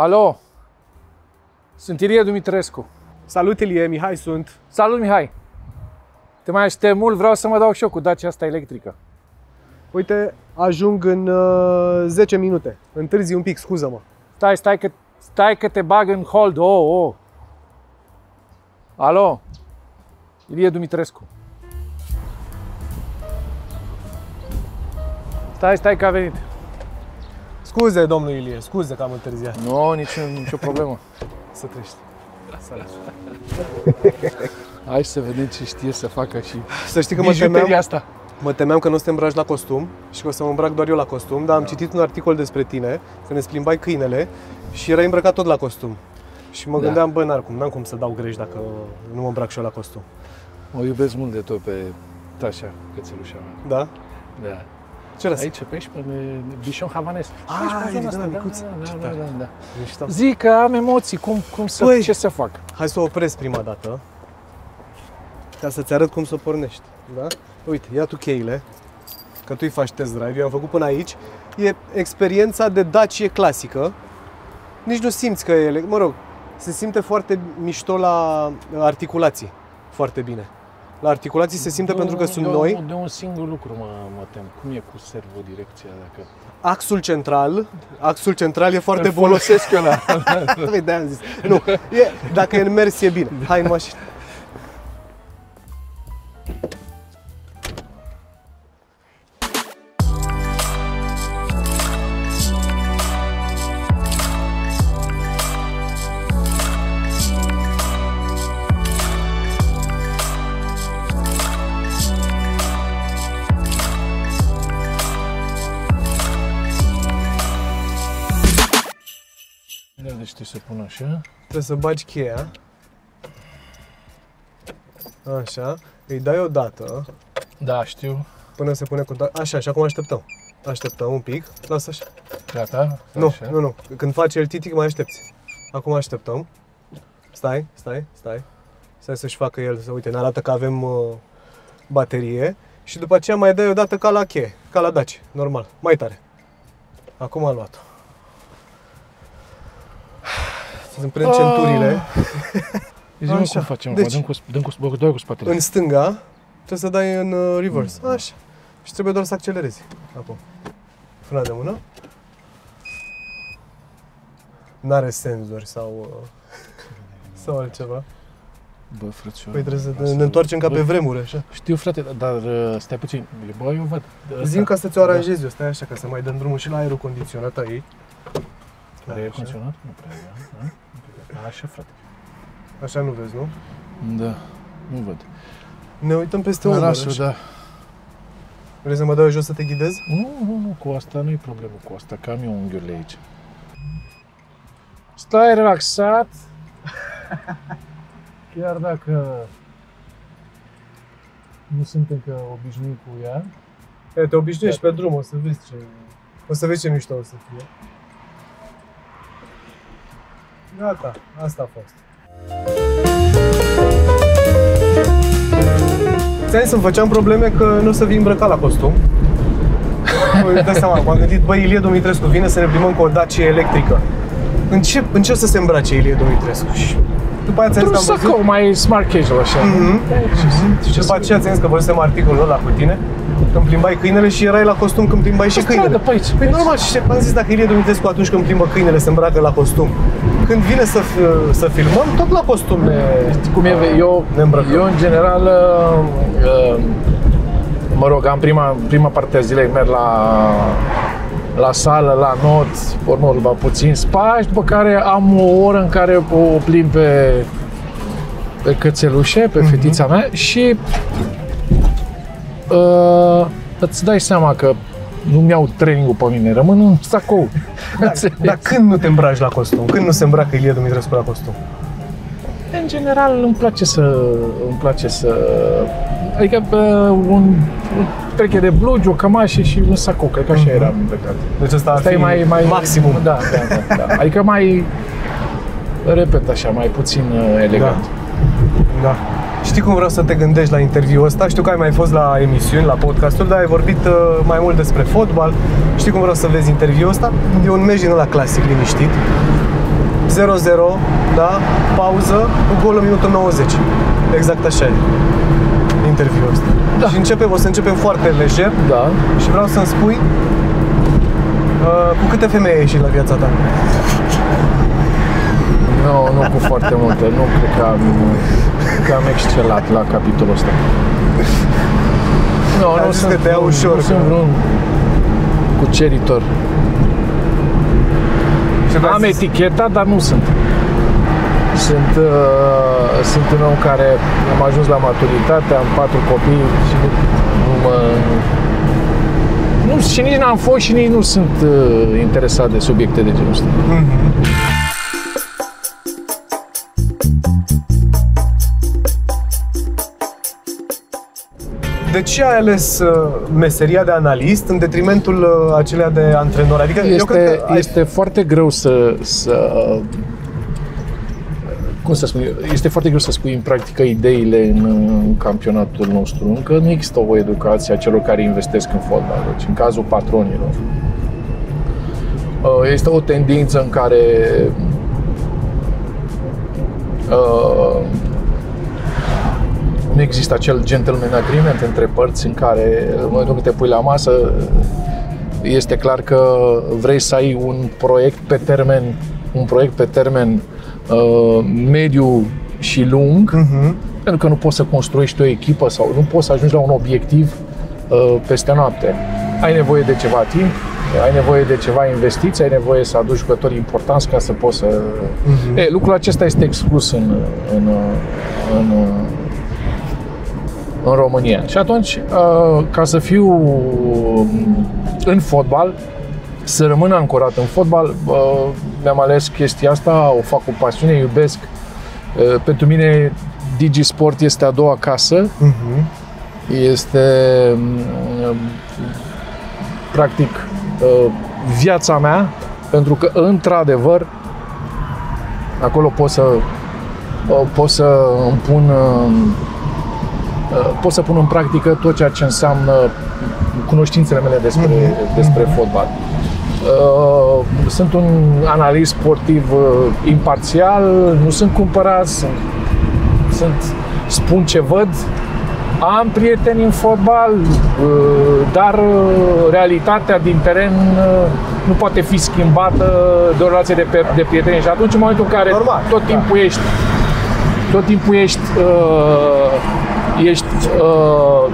Alo, sunt Ilie Dumitrescu. Salut Ilie, Mihai sunt. Salut Mihai! Te mai aștept mult, vreau să mă dau și eu cu Dacia asta electrică. Uite, ajung în uh, 10 minute. Întârzi un pic, scuză-mă. Stai, stai că, stai că te bag în hold. Oh, oh. Alo, Ilie Dumitrescu. Stai, stai că a venit. Scuze, domnul Ilie, scuze că am întârziat. Nu, no, nicio, nicio problemă. Să trăiești. Salut. Hai să vedem ce știe să facă și Să știi că mă bijuteria temeam, asta. mă temeam că nu o să te îmbraci la costum și că o să mă îmbrac doar eu la costum, dar am citit un articol despre tine, când îți plimbai câinele și erai îmbrăcat tot la costum. Și mă Da. gândeam, bă, n-ar cum, n-am cum să dau greș dacă nu mă îmbrac și eu la costum. O iubesc mult de tot pe Tașa, cățelușa mea. Da? Da. Ce răs? Aici, pe aici, pe Bișon Havanes. Ah, Aici, pe zona e asta, de la da, micuț. da, Ce da, tare. da, da. Mișto. Zic că am emoții, cum, cum să, Păi. ce să fac? Hai să o opresc prima dată, ca să-ți arăt cum să o pornești. Da? Uite, ia tu cheile, că tu îi faci test drive, eu am făcut până aici. E experiența de Dacie clasică. Nici nu simți că e, mă rog, se simte foarte mișto la articulații, foarte bine. La articulații se simte De pentru că un- sunt de noi. Un, de un singur lucru mă, mă tem. Cum e cu servodirecția? Dacă... Axul central, axul central e foarte Îl bun. folosesc eu la... Păi de-aia am zis. Nu, e, dacă e în mers e bine. Hai în mașină. Să pun așa. Trebuie să bagi cheia. Așa. Îi dai o dată Da, știu. până se pune contact. Așa, și acum așteptăm. Așteptăm un pic. Lasă așa. Gata? Nu, Așa. nu, nu. Când face el titic, mai aștepți. Acum așteptăm. Stai, stai, stai. Stai să-și facă el, să uite, ne arată că avem uh, baterie. Și după aceea mai dai o dată ca la cheie, ca la Daci, normal, mai tare. Acum am luat-o. Să-ți împrend centurile. Zi-mă Așa. cum facem Deci- deci... dăm cu, dăm cu, dăm, dăm cu spatele. În stânga, trebuie să dai în uh, reverse. Așa. Și trebuie doar să accelerezi. Acum. Frâna de mână. N-are senzori sau, uh, sau altceva. Bă, frățioară. Păi trebuie să asta- ne întoarcem ca bă, pe vremuri, așa. Știu, frate, dar uh, stai puțin. Bă, eu văd. Asta- Zim ca să ți-o aranjezi eu, stai așa, ca să mai dăm drumul și la aerul condiționat aici. Care e Așa. condiționat? Nu prea e, da? Da? Așa, frate. Așa nu vezi, nu? Da, nu văd. Ne uităm peste Mă umăr, lasă, așa. da. Vrei să mă dau eu jos să te ghidez? Nu, nu, nu, cu asta nu e problemă cu asta, că am eu unghiurile aici. Stai relaxat. Chiar dacă nu sunt încă obișnuit cu ea. E, te obișnuiești pe drum, o să vezi ce... O să vezi ce mișto o să fie. Gata, asta a fost. Ți-am zis să-mi făceam probleme că nu o să vii îmbrăcat la costum. Păi, dai seama, m-am gândit, băi, Ilie Dumitrescu vine să ne plimbăm cu o Dacia electrică. În ce, în ce o să se îmbrace Ilie Dumitrescu? Și după aia ți-am Tu zis că am văzut... să mai smart casual așa. Mhm. Ce Și după aceea ți-am zis că văzusem articolul ăla cu tine, când plimbai câinele și erai la costum când plimbai și Pe stradă, câinele. pe aici, pe Păi aici. normal, și am zis dacă Ilie Dumitrescu atunci când plimbă câinele se îmbracă la costum. Când vine să, f- să filmăm, tot la costum ne... Știi cum e? Eu, Ne îmbrăcăm. eu în general, uh, uh, mă rog, am prima, prima parte a zilei merg la, la sală, la not, urmă la puțin spa și după care am o oră în care o plimb pe, pe cățelușe, pe fetița mea și uh, îți dai seama că nu-mi iau trainingul pe mine, rămân în sacou. Dar când nu te îmbraci la costum? Când nu se îmbracă Ilie Dumitrescu la costum? În general îmi place să îmi place să adică uh, un, un treche de blugi, o cămașă și un sacou, cred că așa Mhm. era îmbrăcat. Deci asta ar Asta fi e mai, mai maximum. Da, da, da, da. Adică mai repet așa, mai puțin uh, elegant. Da. Știi cum vreau să te gândești la interviul ăsta? Știu că ai mai fost la emisiuni, la podcastul, dar ai vorbit uh, mai mult despre fotbal. Știi cum vreau să vezi interviul ăsta? E un meci din ăla clasic, liniștit. 0-0, da? Pauză, cu gol în minutul 90. Exact așa e interviul ăsta. Da. Și începem, o să începem foarte lejer Da. și vreau să-mi spui uh, cu câte femei ai ieșit la viața ta? Nu, nu cu foarte multe. Nu cred că am, că am excelat la capitolul ăsta. Nu, Ai nu zis sunt, că te ia nu, ușor, nu că- sunt vreun cuceritor. Și Am eticheta, dar nu sunt. Sunt, uh, sunt un om care am ajuns la maturitate, am patru copii și nu, nu mă... Nu, și nici n-am fost și nici nu sunt uh, interesat de subiecte de genul ăsta. De ce ai ales uh, meseria de analist în detrimentul uh, acelea de antrenor? Adică eu cred Este, că ai... este foarte greu să, să cum să spun, eu, este foarte greu să spui în practică ideile în, în campionatul nostru. Încă nu există o educație a celor care investesc în fotbal, deci în cazul patronilor. Uh, Este o tendință în care uh, nu există acel gentleman agreement între părți în care, în momentul când te pui la masă, este clar că vrei să ai un proiect pe termen, un proiect pe termen uh, mediu și lung, Mhm. pentru că nu poți să construiești o echipă sau nu poți să ajungi la un obiectiv uh, peste noapte. Ai nevoie de ceva timp, ai nevoie de ceva investiții, ai nevoie să aduci jucători importanți ca să poți să... Mhm. E, lucrul acesta este exclus în, în, în, în România. Și atunci, uh, ca să fiu în fotbal, să rămân ancorat în fotbal, uh, mi-am ales chestia asta, o fac cu pasiune, iubesc. Uh, Pentru mine Digisport este a doua casă, Mhm. este mm, practic uh, viața mea, pentru că într-adevăr acolo pot să uh, pot să îmi pun uh, uh, pot să pun în practică tot ceea ce înseamnă cunoștințele mele despre, Mhm. despre fotbal. Uh, Sunt un analist sportiv uh, imparțial, nu sunt cumpărat, sunt, sunt spun ce văd, am prieteni în fotbal, uh, dar uh, realitatea din teren uh, nu poate fi schimbată de o relație de, pe- de prieteni. Și atunci, în momentul în care Normal, tot da. timpul ești tot timpul ești uh, ești uh,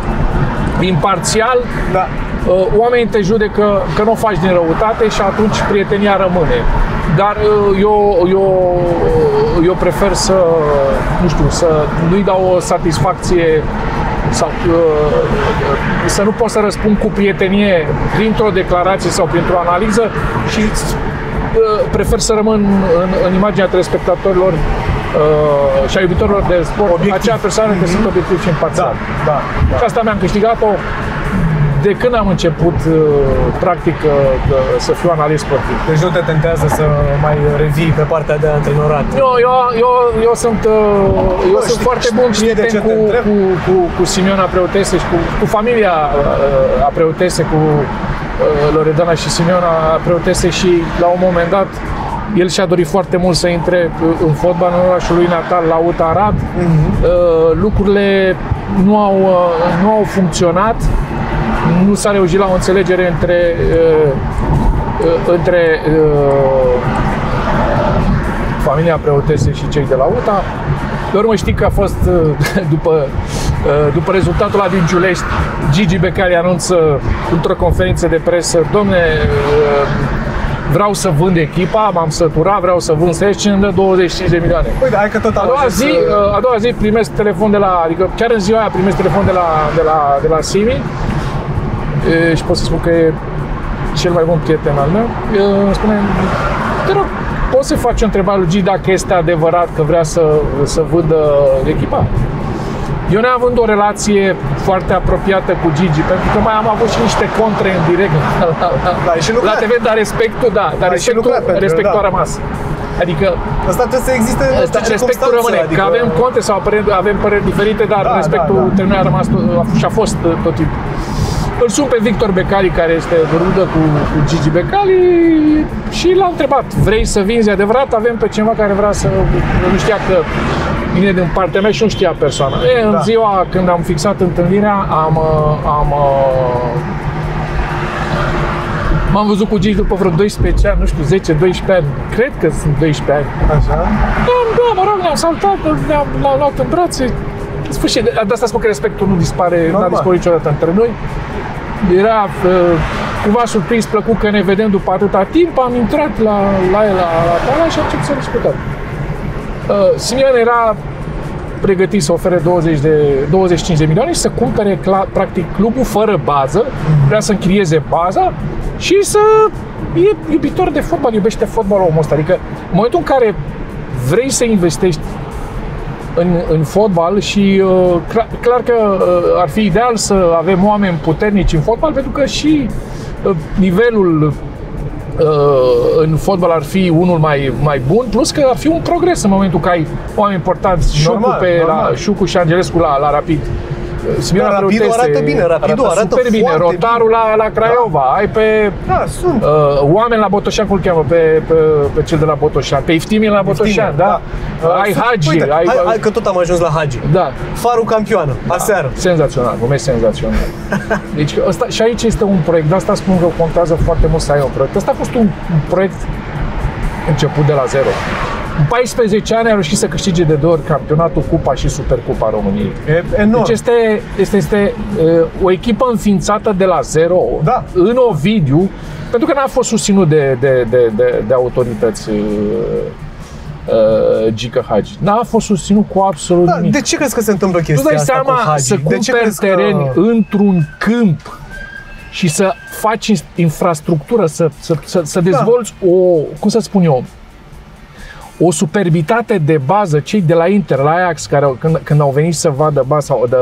imparțial, Da. uh, oamenii te judecă că nu o faci din răutate și atunci prietenia rămâne. Dar uh, eu, eu, eu prefer să, nu știu, să nu-i dau o satisfacție sau uh, să nu pot să răspund cu prietenie printr-o declarație sau printr-o analiză și uh, prefer să rămân în, în imaginea telespectatorilor uh, și a iubitorilor de sport, Obiectiv. acea persoană care sunt obiectiv și imparțial. Da. Și asta mi-am câștigat-o de când am început, uh, practic, uh, de- să fiu analist sportiv. Deci nu te tentează să mai revii pe partea de antrenorat. Eu, eu, eu, eu sunt, uh, eu Bă, sunt știi- foarte bun știi de prieten ce cu, te întreb? cu, cu, cu Simiona Preotese și cu, cu familia uh, a Preotese, cu uh, Loredana și Simiona Preotese și la un moment dat el și-a dorit foarte mult să intre uh, în fotbal în orașul lui natal, la UTA Arad. Mhm. Uh, lucrurile nu au, uh, nu au funcționat, nu s-a reușit la o înțelegere între, uh, uh, între uh, familia preotese și cei de la UTA. Pe urmă știi că a fost, uh, după, uh, după rezultatul ăla din Giulești, Gigi Becali anunță într-o conferință de presă, domne, uh, vreau să vând echipa, m-am săturat, vreau să vând să și îmi dă 25 de milioane. Uite, hai că tot A am doua, ajuns zi, să- uh, a doua zi primesc telefon de la, adică chiar în ziua aia primesc telefon de la, de la, de la Simi e, și pot să spun că e cel mai bun prieten al meu. E, Îmi spune, te rog, poți să faci o întrebare lui G dacă este adevărat că vrea să, să vândă echipa? Eu neavând o relație foarte apropiată cu Gigi, pentru că mai am avut și niște contre în direct la, la, la, Da, ai și la lucrat. TV, dar respectul, da, dar Ai și respectul, lucrat pentru el, respectul da. a rămas. Adică Asta trebuie să existe nu Asta, știu, respectul circumstanță, rămâne, adică... că avem conte sau păreri, avem păreri diferite, dar Da, respectul da, da. între noi a rămas tot, și a fost uh, tot timpul. Îl sun pe Victor Becali, care este de rudă cu, cu Gigi Becali și l-am întrebat, vrei să vinzi adevărat? Avem pe cineva care vrea să... Nu știa că vine din partea mea și nu știa persoana. E, în Da. ziua când am fixat întâlnirea, am, uh, am uh, M-am văzut cu Gigi după vreo 12 ani, nu știu, 10-12 ani. Cred că sunt 12 ani. Așa? Da, da, mă rog, ne-am salutat, ne-am, l-am luat în brațe. În sfârșit, de de asta spun că respectul nu dispare, n-a Normal. dispărut niciodată între noi. Era uh, cumva surprins, plăcut că ne vedem după atâta timp. Am intrat la, la el la, la tala și am început să discutăm. Uh, Simion era pregătit să ofere 20 de, 25 de milioane și să cumpere cla- practic clubul fără bază, vrea să închirieze baza și să e iubitor de fotbal, iubește fotbalul omul ăsta. Adică în momentul în care vrei să investești în, în fotbal și uh, clar, clar că uh, ar fi ideal să avem oameni puternici în fotbal pentru că și uh, nivelul uh, în fotbal ar fi unul mai, mai bun, plus că ar fi un progres în momentul că ai oameni importanți, Șucu, Normal, pe, la, normal. Șucu și Angelescu la, la Rapid. Simion Da, Rapidul Preutese arată bine, Rapidul arată super bine, foarte Rotarul la, la Craiova, ai pe Da, sunt. uh, oameni la Botoșan, cum îl cheamă, pe, pe, pe cel de la Botoșan, pe Iftimi la Botoșan, da? Uh, ai Sunt- Hagi, Uite, ai... hai, hai, că tot am ajuns la Hagi. Da, Farul campioană, aseară. Senzațional, numesc senzațional. Deci ăsta, și aici este un proiect, de asta spun că contează foarte mult să ai un proiect. Ăsta a fost un, un proiect început de la zero. În 14 ani a reușit să câștige de două ori campionatul, Cupa și Supercupa României. E enorm. Deci este, este, este uh, o echipă înființată de la zero Da. în Ovidiu, pentru că n-a fost susținut de, de, de, de, de autorități uh, uh, Gică Hagi. N-a fost susținut cu absolut Da, nimic. de ce crezi că se întâmplă Tu chestia dai asta seama cu Hagi? să de ce cumperi crezi teren că... într-un câmp și să faci in- infrastructură, să, să, să, să Da. dezvolți o, cum să spun eu, o superbitate de bază, cei de la Inter, la Ajax, care au- când, când au venit să vadă baza, de,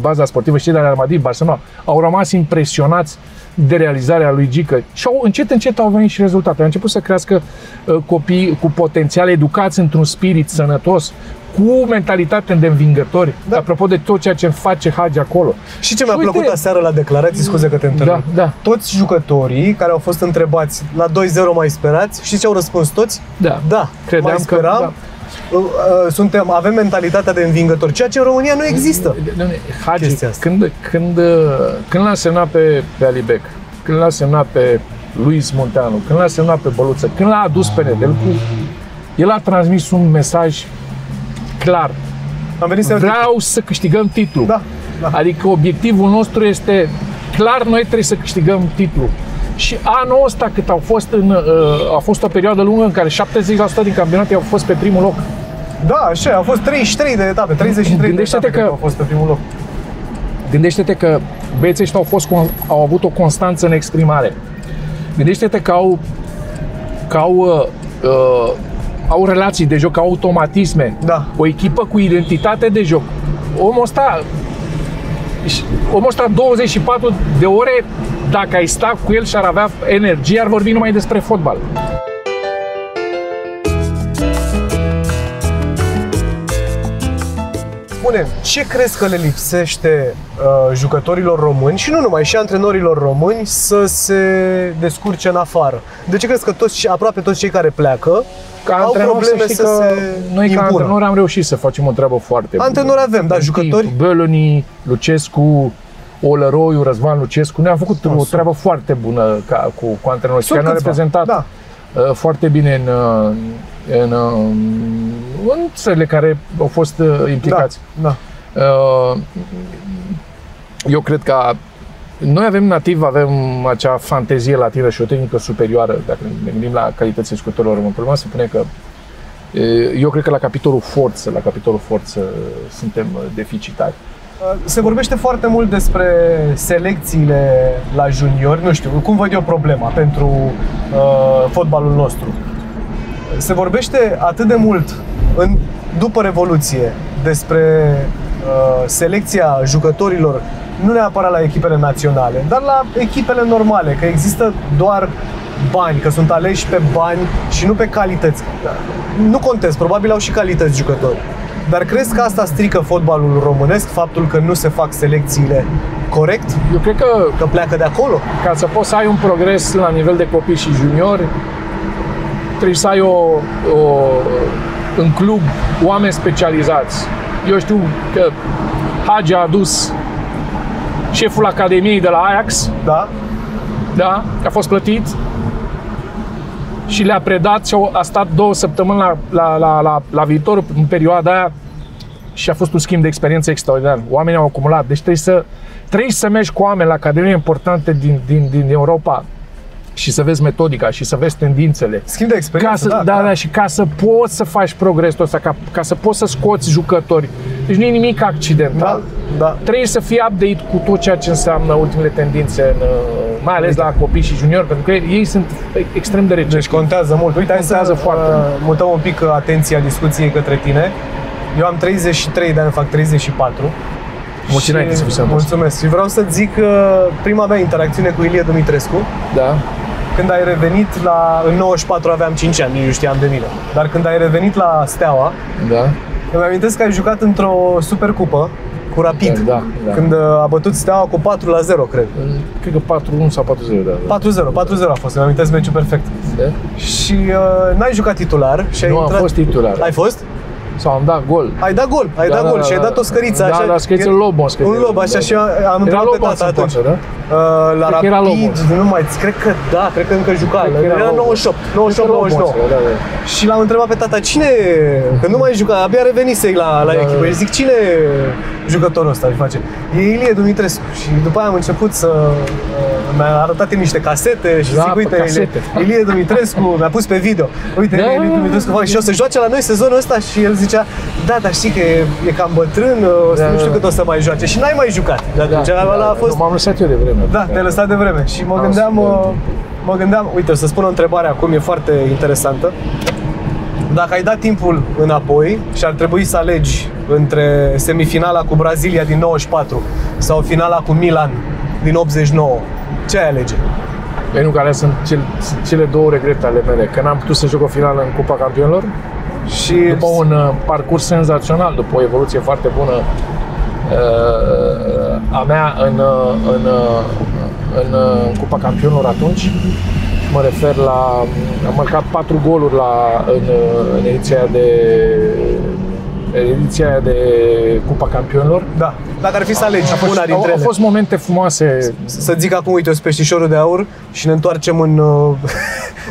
baza sportivă și cei de la Real Madrid, Barcelona, au rămas impresionați de realizarea lui Gică și au, încet, încet au venit și rezultate. Au început să crească uh, copii cu potențial educați într-un spirit sănătos, cu mentalitate de învingători, da. apropo de tot ceea ce face Hagi acolo. Și ce mi-a uite- plăcut aseară la declarații, scuze că te întreb. Da, da. Toți jucătorii care au fost întrebați la 2-0 mai sperați, știți ce au răspuns toți? Da. Da, Credeam mai că- speram. da. Uh, uh, Suntem, avem mentalitatea de învingător, ceea ce în România nu există. Doamne, Hagi, Chestia asta. când, când, când l-a semnat pe, pe Alibec, când l-a semnat pe Luis Munteanu, când l-a semnat pe Băluță, când l-a adus pe Nedelcu, el a transmis un mesaj clar. Am venit să Vreau să câștigăm titlul. Da, da. Adică obiectivul nostru este clar, noi trebuie să câștigăm titlul. Și anul ăsta, cât au fost în, uh, a fost o perioadă lungă în care 70% din campionate au fost pe primul loc. Da, așa, au fost 33 de etape, 33 Gândește-te de etape că- că au fost pe primul loc. Gândește-te că băieții ăștia au, fost, con- au avut o constanță în exprimare. Gândește-te că au, că au, uh, uh, au relații de joc, au automatisme. Da. O echipă cu identitate de joc. Omul ăsta, omul ăsta 24 de ore, dacă ai sta cu el și ar avea energie, ar vorbi numai despre fotbal. Spune, ce crezi că le lipsește uh, jucătorilor români și nu numai, și antrenorilor români să se descurce în afară? De ce crezi că toți, aproape toți cei care pleacă Ca au antrenor, probleme să, știi să, că se noi ca impună? antrenori am reușit să facem o treabă foarte bună. Antrenori avem, dar jucători? Bălăni, Lucescu, Olăroiu, Răzvan Lucescu, ne-am făcut o sunt. treabă foarte bună ca, cu, cu antrenori și Sunt care ne-au câțiva, reprezentat da. uh, foarte bine în, uh, în, uh, în țările care au fost uh, implicați. Da, da. Uh, Eu cred că noi avem nativ, avem acea fantezie latină și o tehnică superioară, dacă ne gândim la calitățile jucătorilor români. Problema se pune că e, eu cred că la capitolul forță, la capitolul forță suntem uh, deficitari. Uh, Se vorbește foarte mult despre selecțiile la juniori, nu știu, cum văd eu problema pentru uh, fotbalul nostru. Se vorbește atât de mult în, după Revoluție despre uh, selecția jucătorilor, nu neapărat la echipele naționale, dar la echipele normale, că există doar bani, că sunt aleși pe bani și nu pe calități. Nu contest, probabil au și calități jucători. Dar crezi că asta strică fotbalul românesc, faptul că nu se fac selecțiile corect? Eu cred că Că pleacă de acolo? ca să poți să ai un progres la nivel de copii și juniori, trebuie să ai o, o, în club oameni specializați. Eu știu că Hagi a adus șeful Academiei de la Ajax, Da? da, a fost plătit și le-a predat și a stat două săptămâni la, la, la, la, la viitor în perioada aia și a fost un schimb de experiență extraordinar. Oamenii au acumulat. Deci trebuie să, trebuie să mergi cu oameni la academie importante din, din, din Europa și să vezi metodica și să vezi tendințele. Schimb de Ca experiență, să, da, da, și ca să poți să faci progresul ăsta, ca, ca să poți să scoți jucători. Deci nu e nimic accidental. Da, da. Trebuie să fii update cu tot ceea ce înseamnă ultimele tendințe, în, uh, mai ales la copii și juniori, pentru că ei sunt extrem de Deci receptivi. contează mult. Uite, hai să Contează foarte uh, mutăm un pic uh, atenția discuției către tine. Eu am 33 de ani, fac 34. Mulți Și- înainte să fii sănătos. Mulțumesc. Și vreau să zic uh, prima mea interacțiune cu Ilie Dumitrescu, Da? când ai revenit la... În 94 aveam 5 ani, nici nu știam de mine. Dar când ai revenit la Steaua, Da? îmi amintesc că ai jucat într-o supercupă cu Rapid. Da, da. Când uh, a bătut Steaua cu 4 la 0, cred. Cred că 4-1 sau 4-0, da. da. 4-0, 4-0 a fost, îmi amintesc meciul perfect. da. Și uh, n-ai jucat titular și ai Nu, am intrat... fost titular. Ai fost? Sau am dat gol. Ai dat gol, ai Da, dat da, gol da, și ai da. dat o scăriță Da, așa. da, scăriță Era- Lobos, cred Un că lob, așa da, și eu am întrebat pe Lobos tata în atunci. poartă, da? Uh, la Cred că era Rapid, Lobos. nu mai, cred că da, cred că încă juca. Cred că era Era Lobos. 98, 98, 99. Da, da. Și l-am întrebat pe tata, cine, că nu mai juca, abia revenise la, la Da, echipă. da. Și zic, cine jucătorul ăsta îi face? E Ilie Dumitrescu. Și după aia am început să... uh, Mi-a arătat el niște casete și Da, zic, pe uite, Ilie, casete. Ilie Dumitrescu, mi-a pus pe video. Uite, Da. Ilie Dumitrescu face și o să joace la noi sezonul ăsta și el zicea, da, dar știi că e, e cam bătrân, o să, Da, nu știu da. cât o să mai joace. Și n-ai mai jucat. De atunci, Da, ăla da, a fost nu, M-am lăsat eu de vreme. da, te-ai lăsat de vreme și mă Am gândeam, super. uh, mă gândeam, uite, o să spun o întrebare acum, e foarte interesantă. Dacă ai dat timpul înapoi și ar trebui să alegi între semifinala cu Brazilia din 94 sau finala cu Milan din 89, ce ai alege? Pentru care sunt cel, sunt cele două regrete ale mele, că n-am putut să joc o finală în Cupa Campionilor, Și după un uh, parcurs senzațional, după o evoluție foarte bună uh, a mea în, uh, în, uh, în, uh, în Cupa Campionilor atunci. Mă refer la... Am marcat patru goluri la, în, uh, în ediția aia de ediția aia de Cupa Campionilor. da, dacă ar fi să alegi una au, dintre au ele, fost momente frumoase să zic acum, uite, o peștișorul de aur și ne întoarcem în, uh,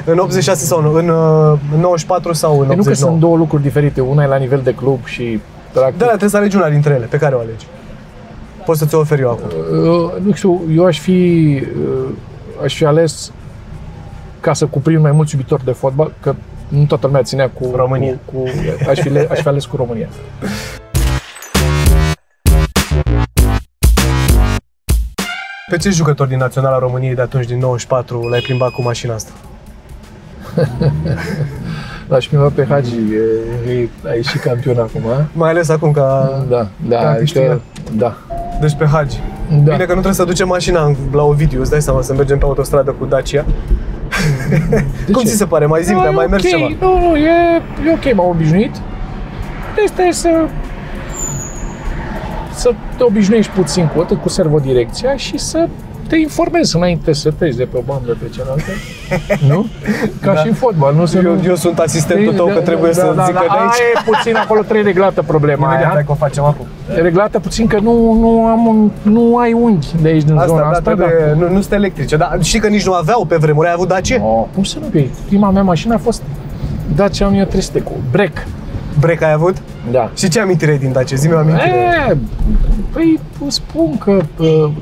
în 86 sau nu, în, uh, în 94 sau în Nu că 89. sunt două lucruri diferite. Una e la nivel de club și practic, Da, trebuie să alegi una dintre ele, pe care o alegi. Pot să ți-o ofer eu acum. uh, nu știu, eu aș fi uh, aș fi ales ca să cuprind mai mulți iubitori de fotbal, că nu toată lumea ținea cu România. Cu, cu, aș, fi, le- aș fi ales cu România. Pe ce jucător din Naționala României de atunci, din 94, l-ai plimbat cu mașina asta? L-aș prima pe Hagi, e, e, a ieșit campion acum. a? Mai ales acum ca... Da, da, Da, câștigă. adică, da. Deci pe Hagi. Da. Bine că nu trebuie să ducem mașina în- la Ovidiu, îți dai seama să mergem pe autostradă cu Dacia. De Cum ce? ți se pare? Mai zi Nu, e mai mergi ok. ceva. Nu, nu, e, e ok, m-am obișnuit. Este să să te obișnuiești puțin cu atât cu servodirecția și să te informezi înainte să treci de pe o bandă pe cealaltă. nu? Ca Da. și în fotbal, nu se Eu, eu sunt asistentul tău că trebuie să zic că de aici. Aia e puțin acolo trebuie reglată problema Imediat, hai aia. că o facem acum. E reglată puțin că nu, nu, am un, nu ai unghi de aici din zona Asta, da, asta. trebuie, nu, nu sunt electrice, dar știi că nici nu aveau pe vremuri, ai avut Dacia? Oh, cum să nu vei? Prima mea mașină a fost Dacia 1300 cu break. Break ai avut? Da. Și ce amintire ai din Dacia? Zi-mi o amintire. E, păi spun că,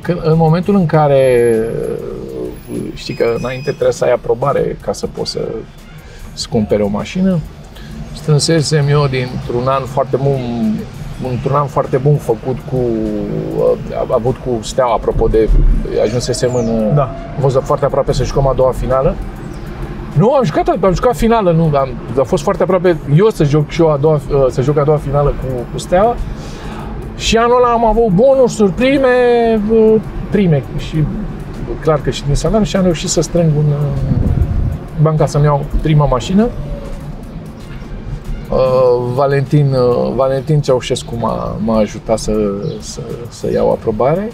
că în momentul în care știi că înainte trebuie să ai aprobare ca să poți să îți cumpere o mașină, strânsesem eu dintr-un an foarte bun într-un an foarte bun făcut cu a avut cu Steaua, apropo de ajunsesem în Da. am fost foarte aproape să jucăm a doua finală nu, am jucat, am jucat finală, nu, am, a fost foarte aproape eu să joc și eu a doua, să joc a doua finală cu, cu Steaua. Și anul ăla am avut bonusuri, prime, uh, prime și clar că și din salariu și am reușit să strâng un uh, bani ca să-mi iau prima mașină. Uh, Valentin, uh, Valentin Ceaușescu m-a, m-a ajutat să, să, să iau aprobare.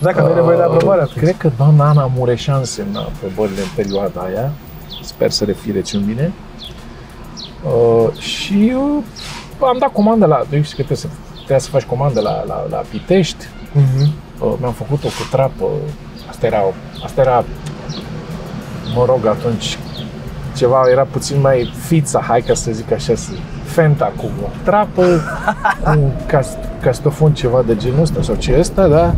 Dacă aveai nevoie de aprobare atunci. Cred că doamna Ana Mureșan semna aprobările în perioada aia. Sper să le fi reținut bine. Uh, și eu am dat comandă la... Eu știu că trebuie să, trebuia să faci comandă la, la, la Pitești. Mhm. Uh, mi-am făcut-o cu trapă. Asta era, asta era, mă rog, atunci ceva, era puțin mai fița, hai ca să zic așa, să Fenta cu o trapă, cu un cast, castofon, ceva de genul ăsta sau ce ăsta, da?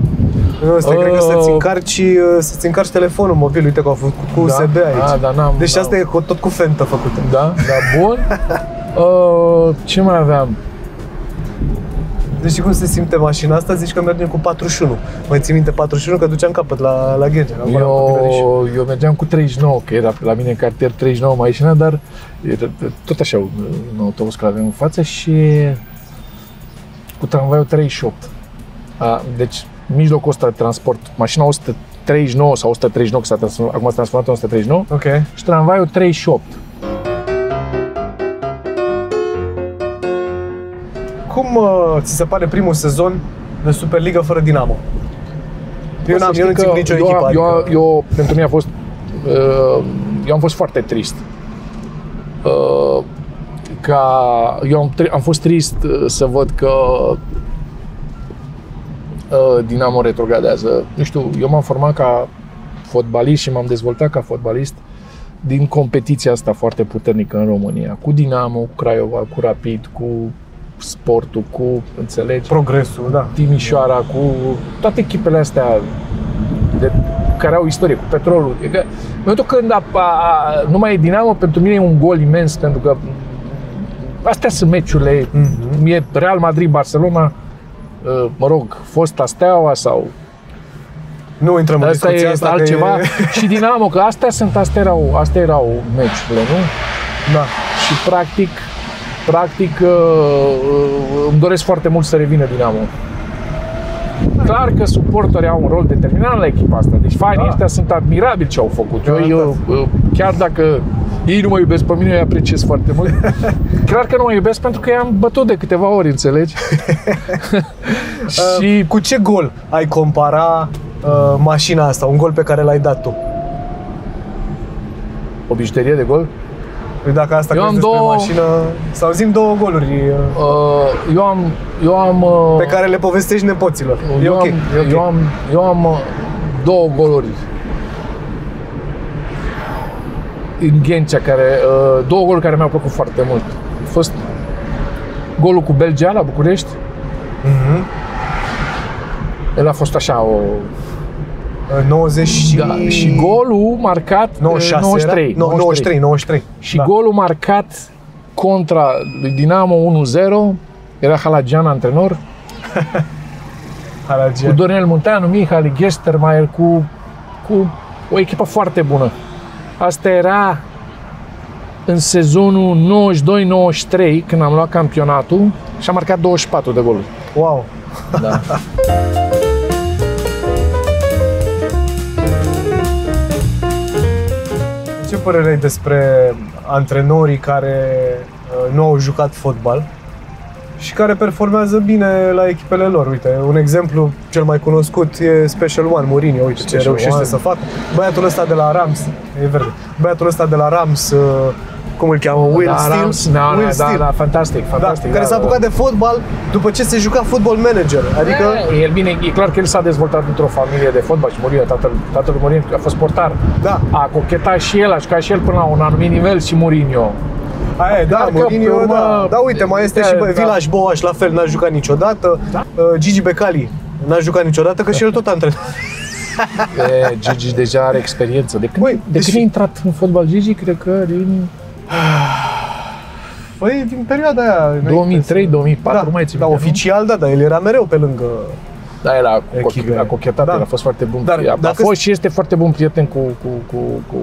Nu, asta cred că să-ți Uh. încarci, uh, să-ți încarci telefonul mobil, uite că au făcut cu Da? USB aici. Ah, dar n-am- deci n-am. asta e cu- tot cu Fenta făcută. Da, da, bun. Uh, ce mai aveam? Deci cum se simte mașina asta? Zici că mergem cu 41. Mai ții minte 41 că duceam capăt la, la Ghencea. la Gora Copilăriș. Eu, eu mergeam cu 39, că era la mine în cartier 39 mașina, dar era tot așa un, un autobuz care aveam în față și cu tramvaiul 38. A, deci mijlocul ăsta de transport, mașina 139 sau 139, că s-a transformat, acum s-a transformat în 139, Ok. și tramvaiul 38. Cum uh, ți se pare primul sezon de Superliga fără Dinamo? Eu, Să n-am, știi eu nu că țin nicio eu, echipă. Eu, adică... eu, pentru mine a fost, uh, eu am fost foarte trist. Uh, ca, eu am, tri- am fost trist uh, să văd că uh, Dinamo retrogradează. Nu știu, eu m-am format ca fotbalist și m-am dezvoltat ca fotbalist din competiția asta foarte puternică în România. Cu Dinamo, cu Craiova, cu Rapid, cu sportul, cu, înțelegi? Progresul, da. Timișoara, cu toate echipele astea de, care au istorie, cu petrolul. E că, în momentul când a, a, a, nu mai e Dinamo, pentru mine e un gol imens, pentru că astea sunt meciurile. Mhm. E Real Madrid, Barcelona, uh, mă rog, fosta Steaua sau Nu intrăm în asta discuția e asta că altceva. E... Și Dinamo, că astea sunt, astea erau, astea erau meciurile, nu? Da. Și practic, practic uh, uh, îmi doresc foarte mult să revină Dinamo. Clar că suporterii au un rol determinant la echipa asta. Deci fanii Da. ăștia sunt admirabili ce au făcut. Eu, Garantat. eu, uh, chiar dacă ei nu mă iubesc pe mine, eu îi apreciez foarte mult. Clar că nu mă iubesc pentru că i-am bătut de câteva ori, înțelegi? și Uh, cu ce gol ai compara uh, mașina asta, un gol pe care l-ai dat tu? o bijuterie de gol. Păi dacă asta Eu crezi am despre două- mașină, sau zim două goluri uh, Uh, eu am, eu am uh, pe care le povestești nepoților. E eu, ok, am, e ok. eu am, eu am uh, două goluri în Ghencea, care, uh, două goluri care mi-au plăcut foarte mult. A fost golul cu Belgia la București. Mhm. El a fost așa o... Uh, 90 și... Da, și golul marcat uh, 96 93, era? No, 93, 93. Și da. golul marcat contra lui Dinamo 1-0 era Halagian antrenor, Halagian. cu Dornel Munteanu, Mihali, Gestermaier, cu, cu o echipă foarte bună. Asta era în sezonul 92-93, când am luat campionatul și am marcat 24 de goluri. Wow. Da. Ce părere ai despre antrenorii care uh, nu au jucat fotbal și care performează bine la echipele lor? Uite, un exemplu cel mai cunoscut e Special One, Mourinho, uite ce Special reușește One. să facă. Băiatul ăsta de la Rams, e verde, băiatul ăsta de la Rams, uh, cum îl cheamă? Will da, Steele? Rams, da, Will da, Steele. da, da, fantastic, Da, fantastic. care da, s-a da. apucat de fotbal după ce se juca football manager. Adică, E, el bine, e clar că el s-a dezvoltat într-o familie de fotbal și Mourinho, tatăl, tatăl lui Mourinho a fost portar. da, A cochetat și el, a jucat și el până la un anumit nivel și Mourinho. Aia e, da, Dar că, Mourinho, pe urmă, da. Da, uite, mai este da, și bă, da. Vilaș Boaș, la fel, n-a jucat niciodată. Da. Uh, Gigi Becali n-a jucat niciodată, că și el tot antrenor. E, Gigi deja are experiență. De când, Băi, de deci- când a intrat în fotbal Gigi, cred că din Păi, din perioada aia... înainte 2003-2004, da, mai țin da, minte, nu? oficial, da, dar el era mereu pe lângă... Da, el a, Echipe. a cochetat, Da. el a fost foarte bun. Dar a, a dacă- fost și este foarte bun prieten cu... cu, cu, cu...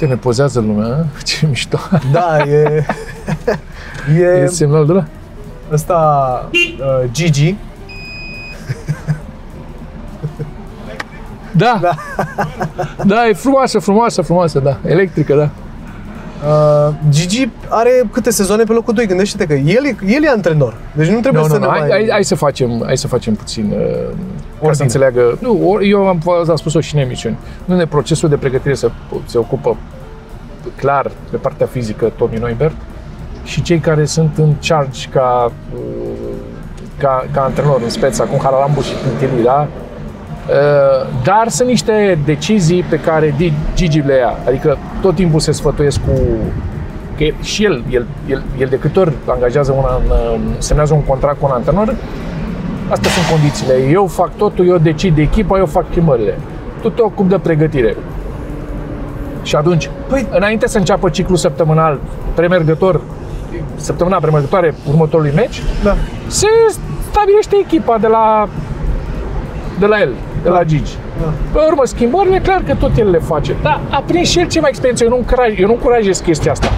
Te ne pozează lumea, a? ce mișto. Da, e... E e semnal de la? ăsta, uh, Gigi, Da. da. da, e frumoasă, frumoasă, frumoasă, da. Electrică, da. Uh, Gigi are câte sezoane pe locul 2? Gândește-te că el, e- el e antrenor. Deci nu trebuie Nu, să nu, ne nu, hai, mai... hai, hai, să facem, hai să facem puțin, uh, ca Ordine. să înțeleagă. Nu, or- eu am, am spus-o și în emisiuni. Nu ne procesul de pregătire se, se ocupă clar pe partea fizică Tony Neubert și cei care sunt în charge ca, uh, ca, ca antrenor în speța, cum Haralambu și Pintilui, da? Uh, Dar sunt niște decizii pe care Di- Gigi le ia. Adică tot timpul se sfătuiesc cu că el- și el, el, el, el de câte ori angajează un, an- semnează un contract cu un antrenor, astea sunt condițiile. Eu fac totul, eu decid de echipa, eu fac schimbările. Tu te ocupi de pregătire. Și atunci, Păi- înainte să înceapă ciclul săptămânal premergător, săptămâna premergătoare următorului meci, Da. se stabilește echipa de la de la el, de la Gigi. Da. Pe urmă, schimbările, clar că tot el le face. Dar a prins și el ceva experiență. Eu nu, încuraj, eu nu încurajez chestia asta.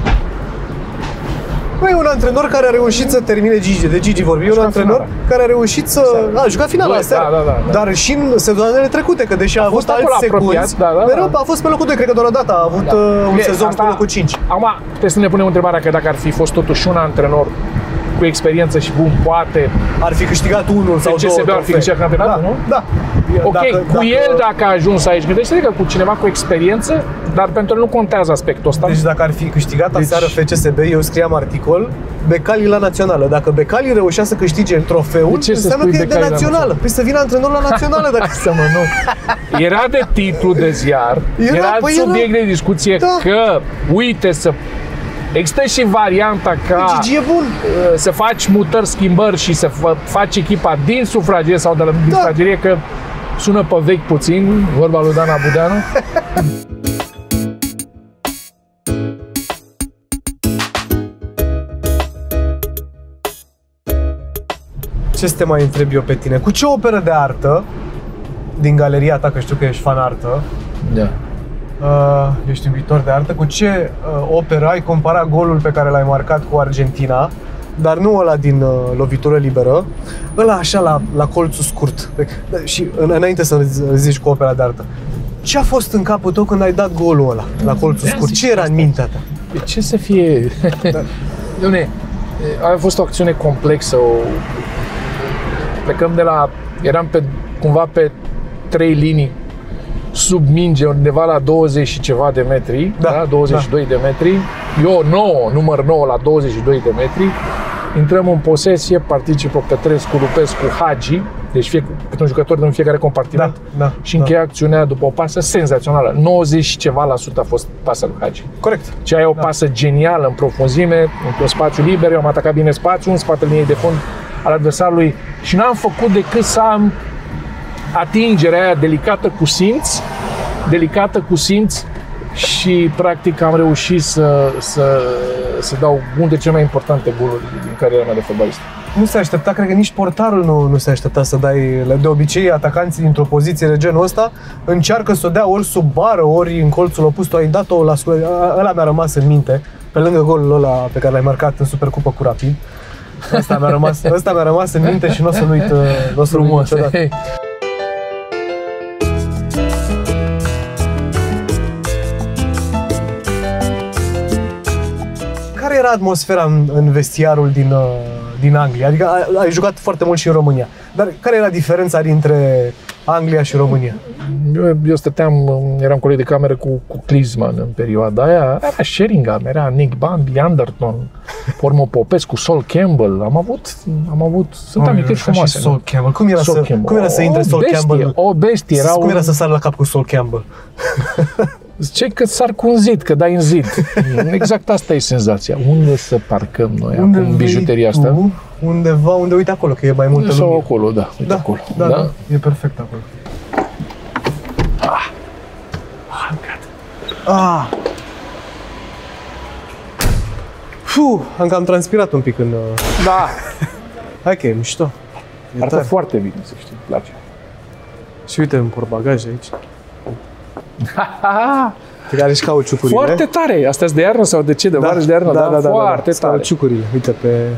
Băi, un antrenor care a reușit să termine Gigi, de Gigi vorbim, e un jucat antrenor finala. care a reușit să... A, a jucat finala Da, aseară. da, da, da. Dar și în sezoanele trecute, că deși a, avut fost acolo alți apropiat, secunzi, da, da, mereu da. a fost pe locul 2, cred că doar o dată a avut Da. uh, un E, sezon asta- pe locul 5. Acum, trebuie să ne punem întrebarea că dacă ar fi fost totuși un antrenor cu experiență și bun, poate, Ar fi câștigat unul sau două CSB ar fi trofee. câștigat campionatul, da, nu? Da. ok, cu el dacă a ajuns aici, gândește că cu cineva cu experiență, dar pentru el nu contează aspectul ăsta. Deci dacă ar fi câștigat Deci- aseară FCSB, eu scriam articol, Becali la națională. Dacă Becali reușea să câștige trofeul, De ce să înseamnă spui că e de Becali la națională. națională? Păi să vină antrenor la națională dacă... Asta mă, nu. Era de titlu de ziar, Era, era, păi subiect era- de discuție Da. că, uite, să Există și varianta ca Gigi e bun. uh, să faci mutări, schimbări și să fă, faci echipa din sufragerie sau de la din Da. sufragerie, că sună pe vechi puțin, vorba lui Dana Budeanu. Ce să te mai întreb eu pe tine? Cu ce operă de artă din galeria ta, că știu că ești fan artă, Da. Uh, ești iubitor de artă, cu ce uh, operă ai comparat golul pe care l-ai marcat cu Argentina, dar nu ăla din uh, lovitură liberă, ăla așa la, la colțul scurt. Pe, și în, înainte să zici cu opera de artă, ce a fost în capul tău când ai dat golul ăla la colțul De-aia scurt? zic Ce era în asta. mintea ta? De ce să fie... Da. Doamne, a fost o acțiune complexă. O... Plecăm de la... Eram pe, cumva pe trei linii sub minge, undeva la 20 și ceva de metri, Da, da, 22 de metri. Eu 9, număr 9 la 22 de metri. Intrăm în posesie, participă Petrescu, Lupescu, Hagi, deci fie, câte un jucător din fiecare compartiment. Da, da, și da. încheia acțiunea după o pasă senzațională. 90 și ceva la sută a fost pasa lui Hagi. Corect. Ce ai o pasă genială în profunzime, într-un spațiu liber, eu am atacat bine spațiul, în spatele liniei de fund al adversarului și n-am făcut decât să am atingerea aia delicată cu simț, delicată cu simț și practic am reușit să, să, să dau unul de cele mai importante goluri din cariera mea de fotbalist. Nu se aștepta, cred că nici portarul nu, nu se aștepta să dai... De obicei, atacanții dintr-o poziție de genul ăsta încearcă să o dea ori sub bară, ori în colțul opus. Tu ai dat-o la scu- a- Ăla mi-a rămas în minte, pe lângă golul ăla pe care l-ai marcat în Supercupă cu Rapid. Ăsta mi-a rămas, ăsta mi-a rămas în minte și nu o să-l uit, uh, n-o să-l uit niciodată. Era atmosfera în, în vestiarul din, uh, din Anglia? Adică ai, ai jucat foarte mult și în România. Dar care era diferența dintre Anglia și România? Eu, eu stăteam, eram coleg de cameră cu, cu Klinsmann în perioada aia. Era Sheringham, era Nick Bambi, Anderton, Pormo Popescu, Sol Campbell. Am avut, am avut, sunt amintiri Ca și frumoase. Sol nu? Campbell. Cum era, Sol să, Campbell. cum era să intre o Sol bestie, Campbell? O bestie, era cum un, era să sar la cap cu Sol Campbell? Zice că sar cu un zid, că dai în zid. Exact asta e senzația. Unde să parcăm noi acum vei bijuteria asta? tu? Undeva, unde uite acolo, că e mai multă Sau lume. acolo, da, uite Da, acolo. da, da, e perfect acolo. Ah. Fuh, am cam transpirat un pic în... uh, da. Hai că e mișto. E Arată tare. foarte bine, să știi, îmi place. Și uite în portbagaj aici. Păi care și cauciucurile. Foarte tare! Astea de iarnă sau de ce? De da, vară de iarnă? Da, da, da, foarte da, da. da. tare. Cauciucurile, uite, pe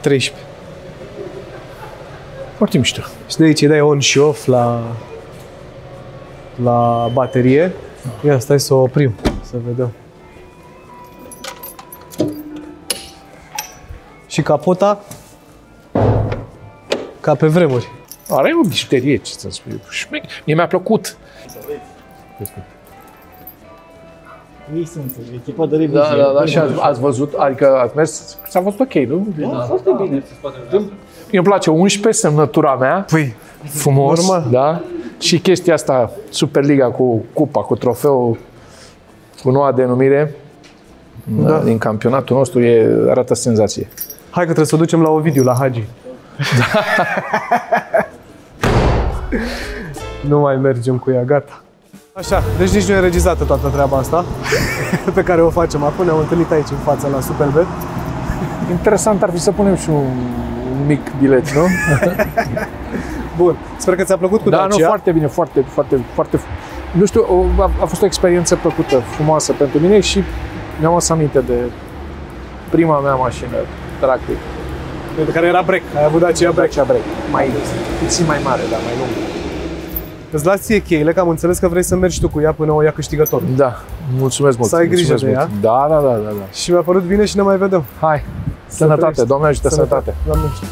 13. Foarte mișto. Și de aici îi dai on și off la, la baterie. Ia, stai să o oprim, să vedem. Și capota ca pe vremuri. Are o bijuterie, ce să spui. Mie mi-a plăcut. Ei sunt echipa de revizie. Da, da, da, și ați, ați văzut, adică ați mers, s-a văzut ok, nu? Da, foarte bine. Mie îmi place 11, semnătura mea, Păi, frumos, Normal. da? Și chestia asta, Superliga cu cupa, cu trofeul, cu noua denumire, da. din campionatul nostru, e, arată senzație. hai că trebuie să o ducem la Ovidiu, la Hagi. nu mai mergem cu ea, gata. Așa, deci nici nu e regizată toată treaba asta pe care o facem acum. Ne-am întâlnit aici în fața la Superbet. Interesant ar fi să punem și un, un mic bilet, nu? Bun, sper că ți-a plăcut cu da, nu, Dacia. foarte bine, foarte, foarte, foarte... Nu știu, o- a, a fost o experiență plăcută, frumoasă pentru mine și mi-am adus aminte de prima mea mașină, practic. Pentru care era break. Ai avut Dacia break. Dacia Break. Mai, puțin mai mare, dar mai lung. Îți las ție cheile, că am înțeles că vrei să mergi tu cu ea până o ia câștigător. Da, mulțumesc mult. Să ai grijă mulțumesc de mult. Da, da, da, da, da. Și mi-a părut bine și ne mai vedem. Hai, sănătate, trăiești. Doamne ajută, sănătate. Doamne ajută.